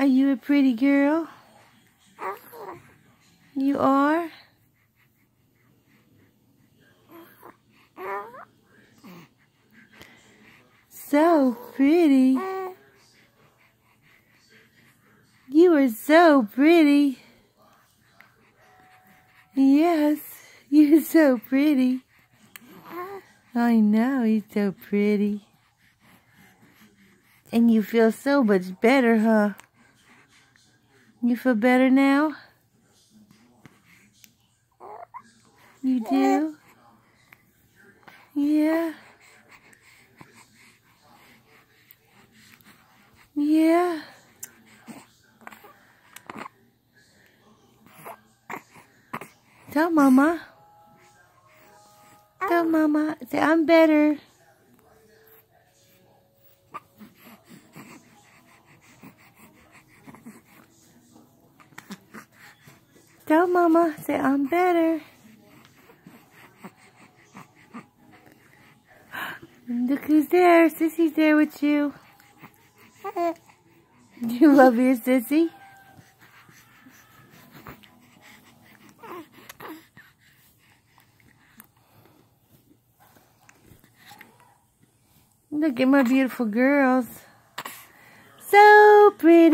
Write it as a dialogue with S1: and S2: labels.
S1: Are you a pretty girl? You are? So pretty. You are so pretty. Yes, you're so pretty. I know, you're so pretty. And you feel so much better, huh? You feel better now? You do? Yeah. Yeah. Tell Mama. Tell Mama. Say, I'm better. Tell Mama. Say, I'm better. Look who's there. Sissy's there with you. Do you love your sissy? Look at my beautiful girls. So pretty.